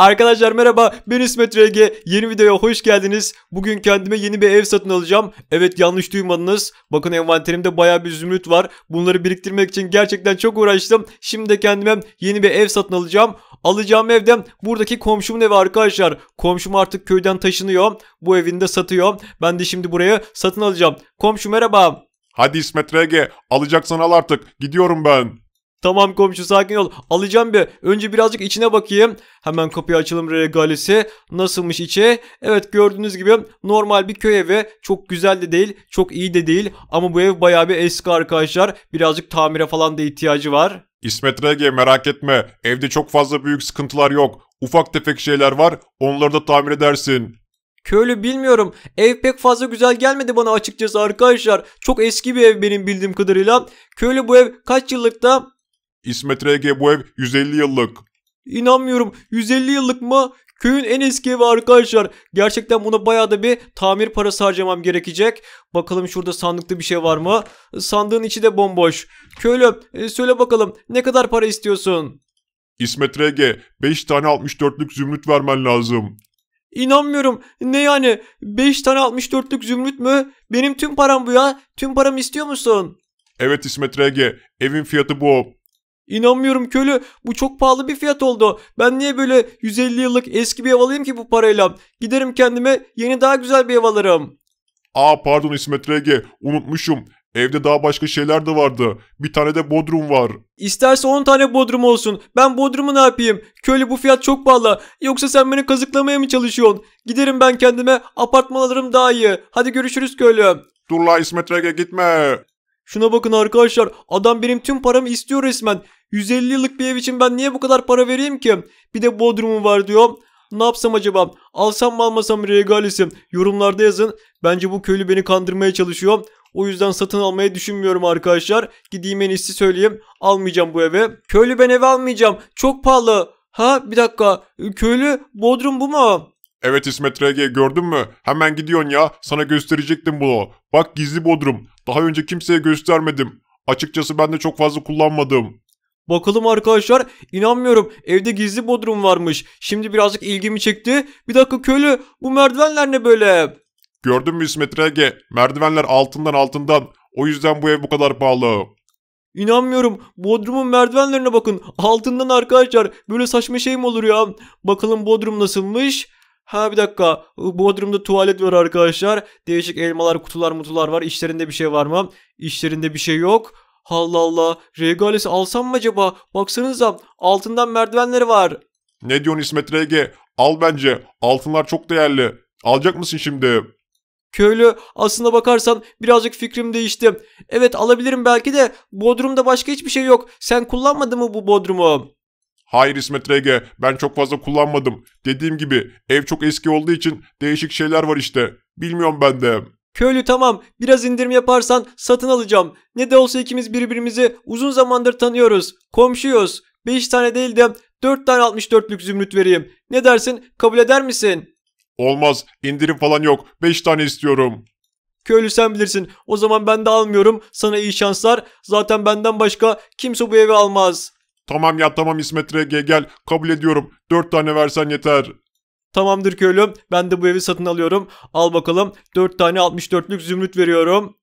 Arkadaşlar merhaba ben İsmet RG yeni videoya hoş geldiniz. Bugün kendime yeni bir ev satın alacağım. Evet yanlış duymadınız. Bakın envanterimde baya bir zümrüt var. Bunları biriktirmek için gerçekten çok uğraştım. Şimdi de kendime yeni bir ev satın alacağım. Alacağım evden buradaki komşumun evi arkadaşlar. Komşum artık köyden taşınıyor. Bu evini de satıyor. Ben de şimdi buraya satın alacağım. Komşu merhaba. Hadi İsmet RG alacaksan al artık. Gidiyorum ben. Tamam komşu sakin ol. Alacağım bir. Önce birazcık içine bakayım. Hemen kapıyı açalım regalesi. Nasılmış içi? Evet gördüğünüz gibi normal bir köy evi. Çok güzel de değil. Çok iyi de değil. Ama bu ev bayağı bir eski arkadaşlar. Birazcık tamire falan da ihtiyacı var. İsmet RG merak etme. Evde çok fazla büyük sıkıntılar yok. Ufak tefek şeyler var. Onları da tamir edersin. Köylü bilmiyorum. Ev pek fazla güzel gelmedi bana açıkçası arkadaşlar. Çok eski bir ev benim bildiğim kadarıyla. Köylü bu ev kaç yıllıkta? İsmet RG bu ev 150 yıllık. İnanmıyorum. 150 yıllık mı? Köyün en eski evi arkadaşlar. Gerçekten buna bayağı da bir tamir parası harcamam gerekecek. Bakalım şurada sandıkta bir şey var mı? Sandığın içi de bomboş. Köylü e, söyle bakalım ne kadar para istiyorsun? İsmet RG 5 tane 64'lük zümrüt vermen lazım. İnanmıyorum. Ne yani? 5 tane 64'lük zümrüt mü? Benim tüm param bu ya. Tüm paramı istiyor musun? Evet İsmet RG evin fiyatı bu. İnanmıyorum köylü. Bu çok pahalı bir fiyat oldu. Ben niye böyle 150 yıllık eski bir ev alayım ki bu parayla? Giderim kendime yeni daha güzel bir ev alırım. Aa pardon İsmet RG unutmuşum. Evde daha başka şeyler de vardı. Bir tane de bodrum var. İsterse 10 tane bodrum olsun. Ben bodrumu ne yapayım? Köylü bu fiyat çok pahalı. Yoksa sen beni kazıklamaya mı çalışıyorsun? Giderim ben kendime apartman alırım daha iyi. Hadi görüşürüz köylü. Dur la İsmet RG gitme. Şuna bakın arkadaşlar. Adam benim tüm paramı istiyor resmen. 150 yıllık bir ev için ben niye bu kadar para vereyim ki? Bir de bodrumu var diyor. Ne yapsam acaba? Alsam mı almasam regalesi? Yorumlarda yazın. Bence bu köylü beni kandırmaya çalışıyor. O yüzden satın almayı düşünmüyorum arkadaşlar. Gideyim en iyisi söyleyeyim. Almayacağım bu eve. Köylü ben ev almayacağım. Çok pahalı. Ha bir dakika. Köylü bodrum bu mu? Evet İsmet RG gördün mü? Hemen gidiyorsun ya. Sana gösterecektim bunu. Bak gizli bodrum. Daha önce kimseye göstermedim. Açıkçası ben de çok fazla kullanmadım. Bakalım arkadaşlar inanmıyorum evde gizli bodrum varmış. Şimdi birazcık ilgimi çekti. Bir dakika köylü bu merdivenler ne böyle? Gördün mü İsmet RG? Merdivenler altından altından. O yüzden bu ev bu kadar pahalı. İnanmıyorum. Bodrum'un merdivenlerine bakın. Altından arkadaşlar. Böyle saçma şey mi olur ya? Bakalım Bodrum nasılmış? Ha bir dakika. Bodrum'da tuvalet var arkadaşlar. Değişik elmalar, kutular, mutular var. İşlerinde bir şey var mı? İşlerinde bir şey yok. Allah Allah. Regalesi alsam mı acaba? Baksanıza. Altından merdivenleri var. Ne diyorsun İsmet RG? Al bence. Altınlar çok değerli. Alacak mısın şimdi? Köylü aslına bakarsan birazcık fikrim değişti. Evet alabilirim belki de Bodrum'da başka hiçbir şey yok. Sen kullanmadın mı bu Bodrum'u? Hayır İsmet RG ben çok fazla kullanmadım. Dediğim gibi ev çok eski olduğu için değişik şeyler var işte. Bilmiyorum ben de. Köylü tamam biraz indirim yaparsan satın alacağım. Ne de olsa ikimiz birbirimizi uzun zamandır tanıyoruz. Komşuyuz. 5 tane değil de 4 tane 64'lük zümrüt vereyim. Ne dersin kabul eder misin? Olmaz indirim falan yok. 5 tane istiyorum. Köylü sen bilirsin. O zaman ben de almıyorum. Sana iyi şanslar. Zaten benden başka kimse bu evi almaz. Tamam ya tamam İsmet RG gel kabul ediyorum. 4 tane versen yeter. Tamamdır köylüm. Ben de bu evi satın alıyorum. Al bakalım. 4 tane 64'lük zümrüt veriyorum.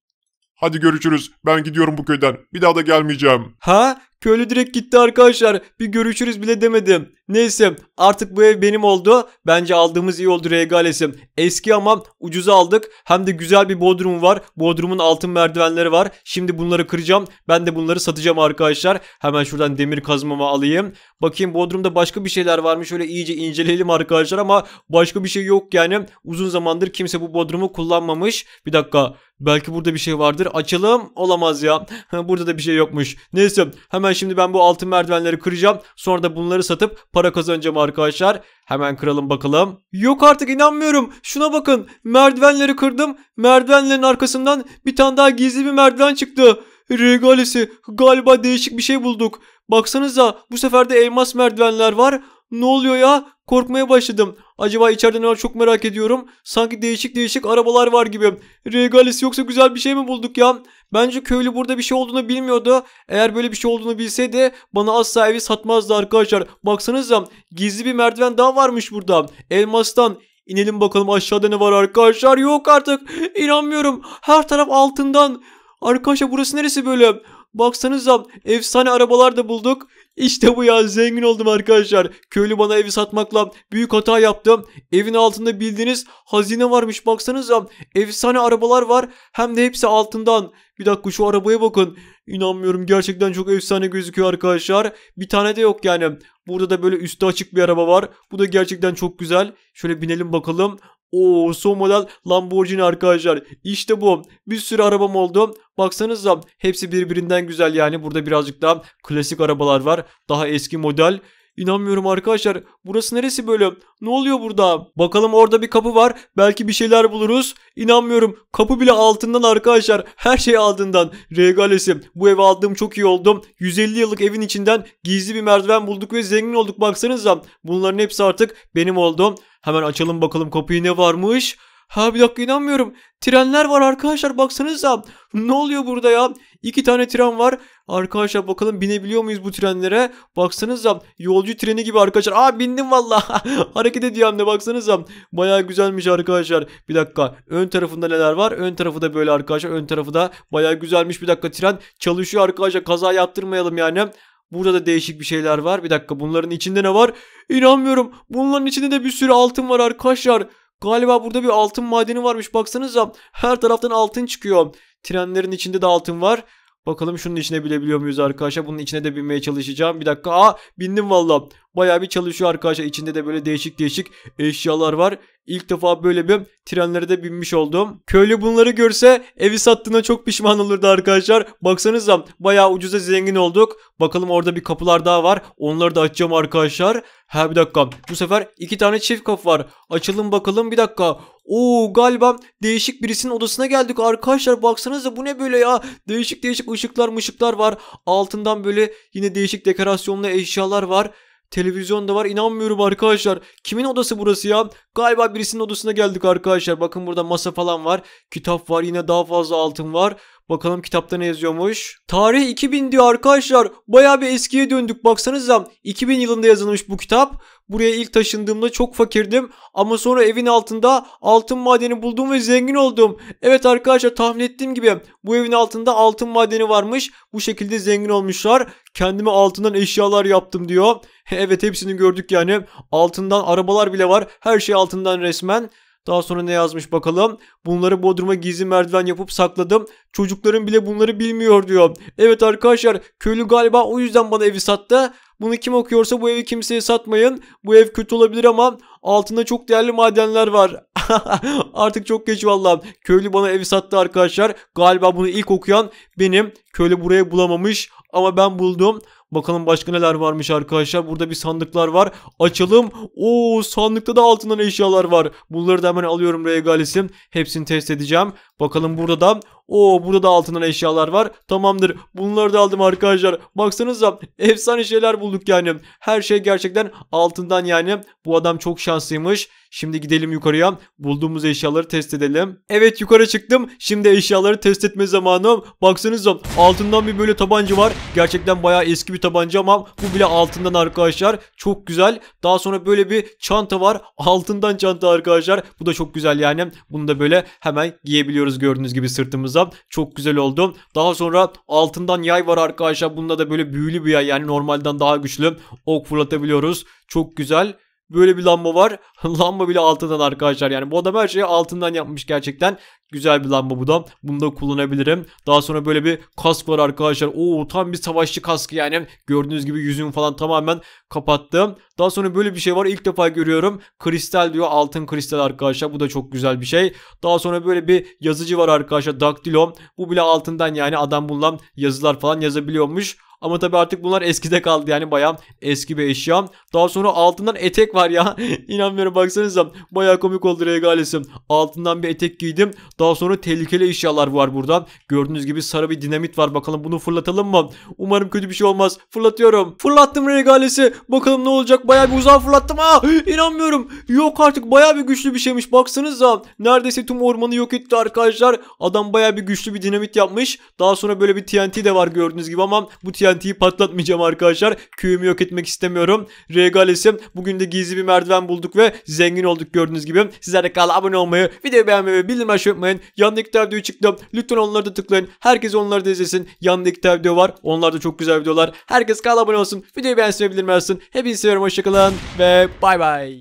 Hadi görüşürüz. Ben gidiyorum bu köyden. Bir daha da gelmeyeceğim. Ha? Köylü direkt gitti arkadaşlar. Bir görüşürüz bile demedim. Neyse artık bu ev benim oldu. Bence aldığımız iyi oldu regalesi. Eski ama ucuza aldık. Hem de güzel bir bodrum var. Bodrumun altın merdivenleri var. Şimdi bunları kıracağım. Ben de bunları satacağım arkadaşlar. Hemen şuradan demir kazmamı alayım. Bakayım bodrumda başka bir şeyler varmış. Şöyle iyice inceleyelim arkadaşlar ama başka bir şey yok yani. Uzun zamandır kimse bu bodrumu kullanmamış. Bir dakika. Belki burada bir şey vardır. Açalım. Olamaz ya. burada da bir şey yokmuş. Neyse hemen şimdi ben bu altın merdivenleri kıracağım. Sonra da bunları satıp para kazanacağım arkadaşlar. Hemen kıralım bakalım. Yok artık inanmıyorum. Şuna bakın. Merdivenleri kırdım. Merdivenlerin arkasından bir tane daha gizli bir merdiven çıktı. Regalesi. Galiba değişik bir şey bulduk. Baksanıza bu sefer de elmas merdivenler var. Ne oluyor ya? Korkmaya başladım. Acaba içeride ne var çok merak ediyorum. Sanki değişik değişik arabalar var gibi. Regalis yoksa güzel bir şey mi bulduk ya? Bence köylü burada bir şey olduğunu bilmiyordu. Eğer böyle bir şey olduğunu bilseydi bana asla evi satmazdı arkadaşlar. Baksanıza gizli bir merdiven daha varmış burada. Elmastan İnelim bakalım aşağıda ne var arkadaşlar. Yok artık. İnanmıyorum. Her taraf altından. Arkadaşlar burası neresi böyle? Baksanıza efsane arabalar da bulduk. İşte bu ya zengin oldum arkadaşlar. Köylü bana evi satmakla büyük hata yaptım. Evin altında bildiğiniz hazine varmış baksanıza. Efsane arabalar var hem de hepsi altından. Bir dakika şu arabaya bakın. İnanmıyorum gerçekten çok efsane gözüküyor arkadaşlar. Bir tane de yok yani. Burada da böyle üstü açık bir araba var. Bu da gerçekten çok güzel. Şöyle binelim bakalım. Oo son model Lamborghini arkadaşlar. İşte bu. Bir sürü arabam oldu. Baksanıza hepsi birbirinden güzel yani. Burada birazcık daha klasik arabalar var. Daha eski model. İnanmıyorum arkadaşlar. Burası neresi böyle? Ne oluyor burada? Bakalım orada bir kapı var. Belki bir şeyler buluruz. İnanmıyorum. Kapı bile altından arkadaşlar. Her şey altından. Regalesi. Bu evi aldığım çok iyi oldum. 150 yıllık evin içinden gizli bir merdiven bulduk ve zengin olduk. Baksanıza. Bunların hepsi artık benim oldu. Hemen açalım bakalım kapıyı ne varmış. Ha bir dakika inanmıyorum. Trenler var arkadaşlar baksanıza. Ne oluyor burada ya? İki tane tren var. Arkadaşlar bakalım binebiliyor muyuz bu trenlere? Baksanıza yolcu treni gibi arkadaşlar. Aa bindim valla. Hareket ediyor hem de baksanıza. Baya güzelmiş arkadaşlar. Bir dakika ön tarafında neler var? Ön tarafı da böyle arkadaşlar. Ön tarafı da baya güzelmiş. Bir dakika tren çalışıyor arkadaşlar. Kaza yaptırmayalım yani. Burada da değişik bir şeyler var. Bir dakika bunların içinde ne var? İnanmıyorum. Bunların içinde de bir sürü altın var arkadaşlar. Galiba burada bir altın madeni varmış. Baksanıza her taraftan altın çıkıyor. Trenlerin içinde de altın var. Bakalım şunun içine bilebiliyor muyuz arkadaşlar? Bunun içine de binmeye çalışacağım. Bir dakika. Aa bindim valla. Bayağı bir çalışıyor arkadaşlar. İçinde de böyle değişik değişik eşyalar var. İlk defa böyle bir trenlere de binmiş oldum. Köylü bunları görse evi sattığına çok pişman olurdu arkadaşlar. Baksanıza bayağı ucuza zengin olduk. Bakalım orada bir kapılar daha var. Onları da açacağım arkadaşlar. Ha bir dakika. Bu sefer iki tane çift kapı var. Açalım bakalım bir dakika. Oo galiba değişik birisinin odasına geldik arkadaşlar. Baksanıza bu ne böyle ya. Değişik değişik ışıklar mışıklar var. Altından böyle yine değişik dekorasyonlu eşyalar var. Televizyon da var inanmıyorum arkadaşlar. Kimin odası burası ya? Galiba birisinin odasına geldik arkadaşlar. Bakın burada masa falan var. Kitap var yine daha fazla altın var. Bakalım kitapta ne yazıyormuş. Tarih 2000 diyor arkadaşlar. Baya bir eskiye döndük baksanıza. 2000 yılında yazılmış bu kitap. Buraya ilk taşındığımda çok fakirdim. Ama sonra evin altında altın madeni buldum ve zengin oldum. Evet arkadaşlar tahmin ettiğim gibi bu evin altında altın madeni varmış. Bu şekilde zengin olmuşlar. Kendime altından eşyalar yaptım diyor. Evet hepsini gördük yani. Altından arabalar bile var. Her şey altından resmen. Daha sonra ne yazmış bakalım. Bunları Bodrum'a gizli merdiven yapıp sakladım. Çocukların bile bunları bilmiyor diyor. Evet arkadaşlar köylü galiba o yüzden bana evi sattı. Bunu kim okuyorsa bu evi kimseye satmayın. Bu ev kötü olabilir ama altında çok değerli madenler var. Artık çok geç vallahi. Köylü bana evi sattı arkadaşlar. Galiba bunu ilk okuyan benim. Köylü buraya bulamamış ama ben buldum. Bakalım başka neler varmış arkadaşlar. Burada bir sandıklar var. Açalım. Oo sandıkta da altından eşyalar var. Bunları da hemen alıyorum regalisim. Hepsini test edeceğim. Bakalım burada da o burada da altından eşyalar var. Tamamdır. Bunları da aldım arkadaşlar. Baksanıza efsane şeyler bulduk yani. Her şey gerçekten altından yani. Bu adam çok şanslıymış. Şimdi gidelim yukarıya. Bulduğumuz eşyaları test edelim. Evet yukarı çıktım. Şimdi eşyaları test etme zamanı. Baksanıza altından bir böyle tabanca var. Gerçekten bayağı eski bir tabanca ama bu bile altından arkadaşlar. Çok güzel. Daha sonra böyle bir çanta var. Altından çanta arkadaşlar. Bu da çok güzel yani. Bunu da böyle hemen giyebiliyoruz gördüğünüz gibi sırtımıza. Çok güzel oldu. Daha sonra altından yay var arkadaşlar. Bunda da böyle büyülü bir yay yani normalden daha güçlü. Ok fırlatabiliyoruz. Çok güzel. Böyle bir lamba var. lamba bile altından arkadaşlar. Yani bu adam her şeyi altından yapmış gerçekten. Güzel bir lamba bu da. Bunu da kullanabilirim. Daha sonra böyle bir kask var arkadaşlar. Oo tam bir savaşçı kaskı yani. Gördüğünüz gibi yüzümü falan tamamen kapattım. Daha sonra böyle bir şey var. İlk defa görüyorum. Kristal diyor. Altın kristal arkadaşlar. Bu da çok güzel bir şey. Daha sonra böyle bir yazıcı var arkadaşlar. Daktilo. Bu bile altından yani adam bundan yazılar falan yazabiliyormuş. Ama tabii artık bunlar eskide kaldı yani bayağı eski bir eşya. Daha sonra altından etek var ya. İnanmıyorum baksanıza. Bayağı komik oldu regalesim. Altından bir etek giydim. Daha sonra tehlikeli eşyalar var burada. Gördüğünüz gibi sarı bir dinamit var. Bakalım bunu fırlatalım mı? Umarım kötü bir şey olmaz. Fırlatıyorum. Fırlattım regalesi. Bakalım ne olacak? Bayağı bir uzağa fırlattım. Aa, inanmıyorum. Yok artık bayağı bir güçlü bir şeymiş. Baksanıza. Neredeyse tüm ormanı yok etti arkadaşlar. Adam bayağı bir güçlü bir dinamit yapmış. Daha sonra böyle bir TNT de var gördüğünüz gibi ama bu TNT'yi patlatmayacağım arkadaşlar. Köyümü yok etmek istemiyorum. Regalesim. Bugün de gizli bir merdiven bulduk ve zengin olduk gördüğünüz gibi. Sizler de kanala abone olmayı, videoyu beğenmeyi ve bildirim açmayı unutmayın. Yanındaki tab videoyu çıktı. Lütfen onları da tıklayın. Herkes onları da izlesin. Yanındaki tab video var. Onlar da çok güzel videolar. Herkes kanala abone olsun. Videoyu beğensin ve bildirim açsın. Hepinizi seviyorum. Hoşçakalın ve bay bay.